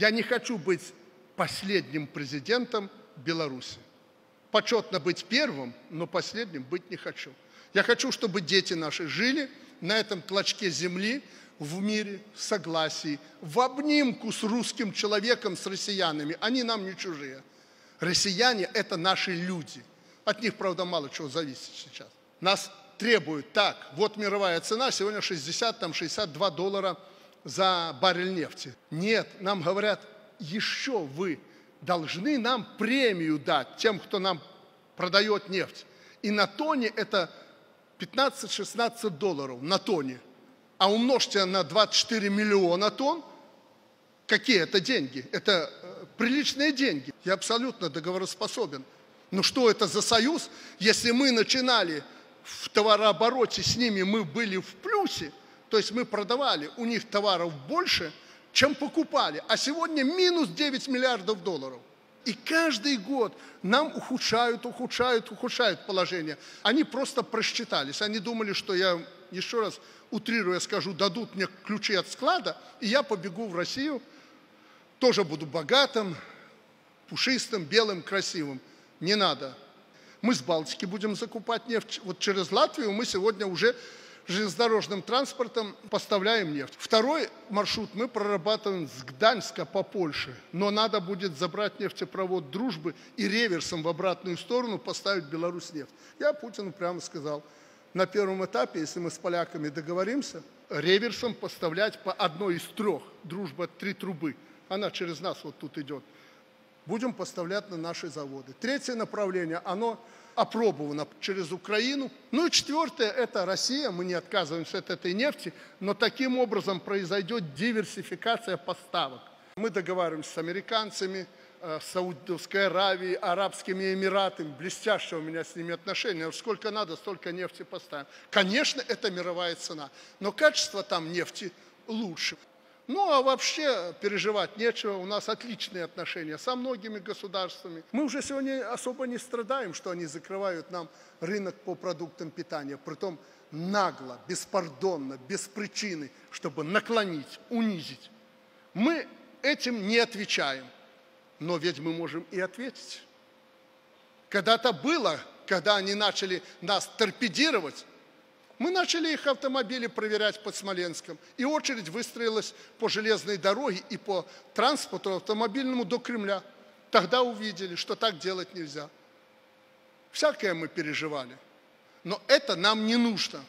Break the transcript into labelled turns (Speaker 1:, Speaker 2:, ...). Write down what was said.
Speaker 1: Я не хочу быть последним президентом Беларуси. Почетно быть первым, но последним быть не хочу. Я хочу, чтобы дети наши жили на этом клочке земли в мире, в согласии, в обнимку с русским человеком, с россиянами. Они нам не чужие. Россияне – это наши люди. От них, правда, мало чего зависит сейчас. Нас требуют так, вот мировая цена, сегодня 60, там 62 доллара за баррель нефти. Нет, нам говорят, еще вы должны нам премию дать тем, кто нам продает нефть. И на тоне это 15-16 долларов на тоне. А умножьте на 24 миллиона тонн, какие это деньги? Это э, приличные деньги. Я абсолютно договороспособен. Но что это за союз, если мы начинали в товарообороте с ними, мы были в плюсе, то есть мы продавали у них товаров больше, чем покупали. А сегодня минус 9 миллиардов долларов. И каждый год нам ухудшают, ухудшают, ухудшают положение. Они просто просчитались. Они думали, что я, еще раз утрируя скажу, дадут мне ключи от склада, и я побегу в Россию, тоже буду богатым, пушистым, белым, красивым. Не надо. Мы с Балтики будем закупать нефть. Вот через Латвию мы сегодня уже железнодорожным транспортом поставляем нефть. Второй маршрут мы прорабатываем с Гданьска по Польше, но надо будет забрать нефтепровод «Дружбы» и реверсом в обратную сторону поставить Беларусь нефть. Я Путину прямо сказал, на первом этапе, если мы с поляками договоримся, реверсом поставлять по одной из трех, «Дружба» три трубы, она через нас вот тут идет, будем поставлять на наши заводы. Третье направление, оно опробовано через Украину. Ну и четвертое – это Россия, мы не отказываемся от этой нефти, но таким образом произойдет диверсификация поставок. Мы договариваемся с американцами, э, Саудовской Аравией, Арабскими Эмиратами, блестящие у меня с ними отношения, сколько надо, столько нефти поставим. Конечно, это мировая цена, но качество там нефти лучше. Ну, а вообще переживать нечего, у нас отличные отношения со многими государствами. Мы уже сегодня особо не страдаем, что они закрывают нам рынок по продуктам питания, притом нагло, беспардонно, без причины, чтобы наклонить, унизить. Мы этим не отвечаем, но ведь мы можем и ответить. Когда-то было, когда они начали нас торпедировать, мы начали их автомобили проверять под Смоленском, и очередь выстроилась по железной дороге и по транспорту автомобильному до Кремля. Тогда увидели, что так делать нельзя. Всякое мы переживали. Но это нам не нужно.